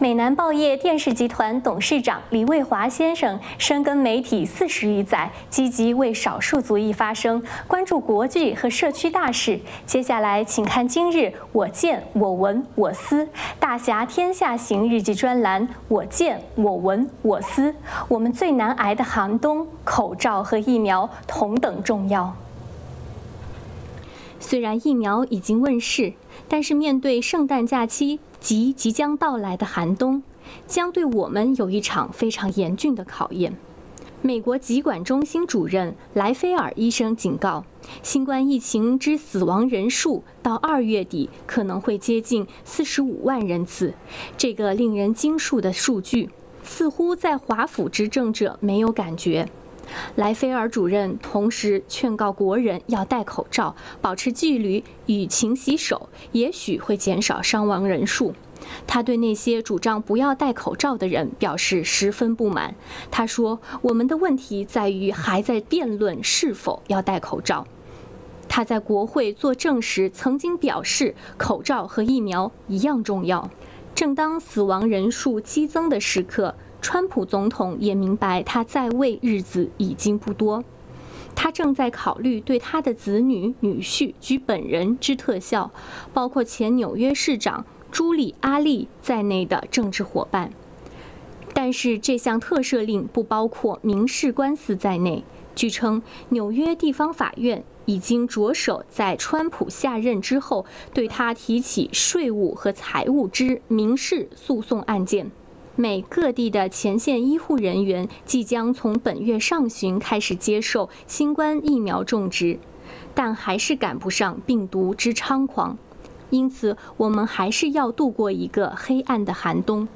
美南报业电视集团董事长李卫华先生深耕媒体四十余载，积极为少数族裔发声，关注国际和社区大事。接下来，请看今日我见我闻我思大侠天下行日记专栏。我见我闻我思，我们最难挨的寒冬，口罩和疫苗同等重要。虽然疫苗已经问世，但是面对圣诞假期。及即将到来的寒冬，将对我们有一场非常严峻的考验。美国疾管中心主任莱菲尔医生警告，新冠疫情之死亡人数到二月底可能会接近四十五万人次。这个令人惊悚的数据，似乎在华府执政者没有感觉。莱菲尔主任同时劝告国人要戴口罩、保持距离与勤洗手，也许会减少伤亡人数。他对那些主张不要戴口罩的人表示十分不满。他说：“我们的问题在于还在辩论是否要戴口罩。”他在国会作证时曾经表示：“口罩和疫苗一样重要。”正当死亡人数激增的时刻。川普总统也明白他在位日子已经不多，他正在考虑对他的子女、女婿及本人之特效，包括前纽约市长朱莉·阿利在内的政治伙伴。但是这项特赦令不包括民事官司在内。据称，纽约地方法院已经着手在川普下任之后对他提起税务和财务之民事诉讼案件。美各地的前线医护人员即将从本月上旬开始接受新冠疫苗种植，但还是赶不上病毒之猖狂，因此我们还是要度过一个黑暗的寒冬。